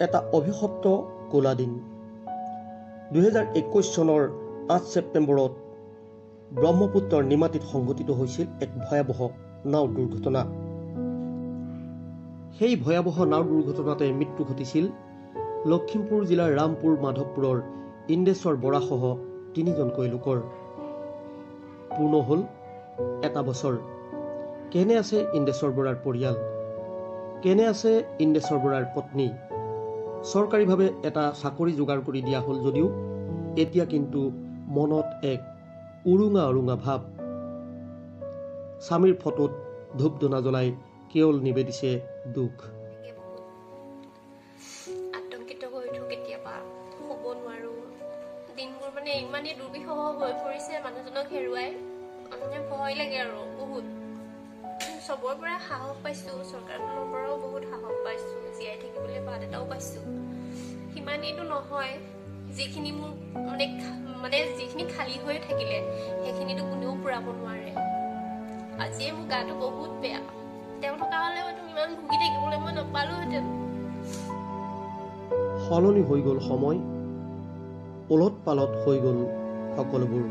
এটা অভিশপ্ত ক'লা দিন। দুহেজাৰ একৈছ চনৰ আঠ ছেপ্টেম্বৰত ব্ৰহ্মপুত্ৰৰ নিমাতীত সংঘটিত হৈছিল এক ভয়াৱহ নাও দুৰ্ঘটনা। সেই ভয়াৱহ নাও দুৰ্ঘটনাতে মৃত্যু ঘটিছিল লখিমপুৰ জিলাৰ ৰামপুৰ মাধৱপুৰৰ ইন্দেশ্বৰ বৰাসহ তিনিজনকৈ লোকৰ। পূৰ্ণ হ'ল এটা বছৰ। কেনে আছে ইন্দেশ্বৰ বৰাৰ পৰিয়াল? কেনে আছে ইন্দেশ্বৰ বৰাৰ পত্নী? চৰকাৰীভাৱে এটা চাকৰি যোগাৰ কৰি দিয়া হ'ল যদিও এতিয়া কিন্তু মনত এক উৰুঙা উৰুঙা ভাৱ। স্বামীৰ ফটোত ধূপ ধূনা জ্বলাই কেৱল নিবেদিছে দুখ। ইমানেই দুৰ্বিষহ হৈ পৰিছে মানুহজনক হেৰুৱাই। মানে ভয় লাগে আৰু বহুত। চবৰ পৰা সাহস পাইছো চৰকাৰখনৰ পৰাও বহুত সাহস পাইছো জীয়াই থাকিবলৈ বাট এটাও পাইছো। সিমানেইটো নহয়। যিখিনি মোৰ মানে মানে যিখিনি খালী হৈ থাকিলে সেইখিনিতো কোনেও পূৰাব নোৱাৰে। আজিয়ে মোৰ গাটো বহুত বেয়া। তেওঁ থকা হ'লে হয়তো ইমান ভুগি থাকিবলৈ মই নাপালোহেঁতেন। সলনি হৈ গ'ল সময় ওলট পালট হৈ গ'ল সকলোবোৰ।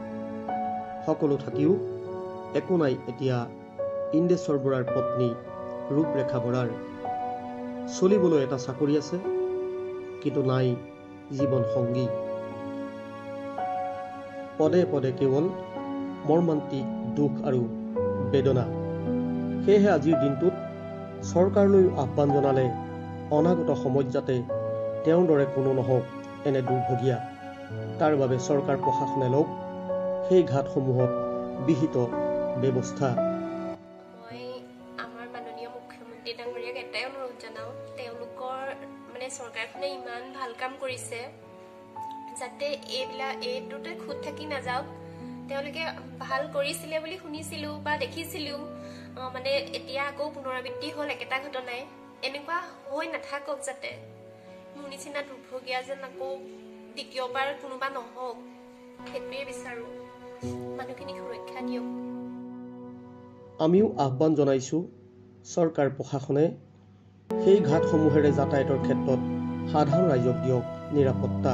সকলো থাকিও একো নাই এতিয়া ইন্দেশ্বৰ বৰাৰ পত্নী ৰূপৰেখা বৰাৰ। চলিবলৈ এটা চাকৰি আছে। কিন্তু নাই জীৱন সংগী। পদে পদে কেৱল মৰ্মান্তিক দুখ আৰু বেদনা। সেয়েহে আজিৰ দিনটোত চৰকাৰলৈও আহ্বান জনালে অনাগত সময়ত যাতে তেওঁৰ দৰে কোনো নহওক এনে দুৰ্ভগীয়া। তাৰ বাবে চৰকাৰ প্ৰশাসনে লওক সেই ঘাটসমূহত বিহিত ব্যৱস্থা আমাৰ মাননীয় মুখ্যমন্ত্ৰী ডাঙৰীয়াক এটাই অনুৰোধ জনাওঁ তেওঁলোকৰ মানে চৰকাৰখনে ইমান ভাল কাম কৰিছে যাতে এইবিলাক এইটোতে খুঁত থাকি নাযাওক। তেওঁলোকে ভাল কৰিছিলে বুলি শুনিছিলো বা দেখিছিলো। মানে এতিয়া আকৌ পুনৰাবৃত্তি হ'ল একেটা ঘটনাই। এনেকুৱা হৈ নাথাকক যাতে। মোৰ নিচিনা দুৰ্ভগীয়া যেন আকৌ দ্বিতীয়বাৰ কোনোবা নহওক। সেইটোৱে বিচাৰো। মানুহখিনিক সুৰক্ষা দিয়ক। আমিও আহ্বান জনাইছোঁ চৰকাৰ প্ৰশাসনে সেই ঘাটসমূহেৰে যাতায়াতৰ ক্ষেত্ৰত সাধাৰণ ৰাইজক দিয়ক নিৰাপত্তা।